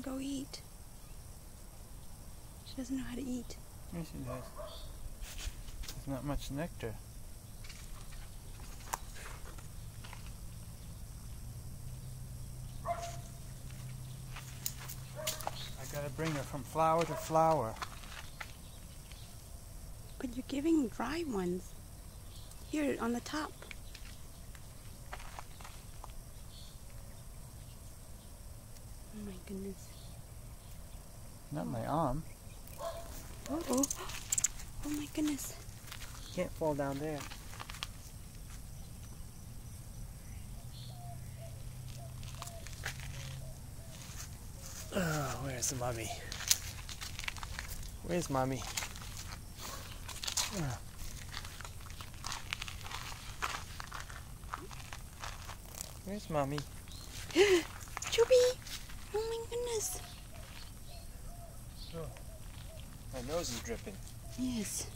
go eat. She doesn't know how to eat. Yes, she does. There's not much nectar. I gotta bring her from flower to flower. But you're giving dry ones. Here, on the top. Oh my goodness. Not my arm. Oh, oh. Oh my goodness. Can't fall down there. Oh, where's the mummy? Where's mommy? Oh. Ah. Where's mommy? Chubby! Oh. My nose is dripping. Yes.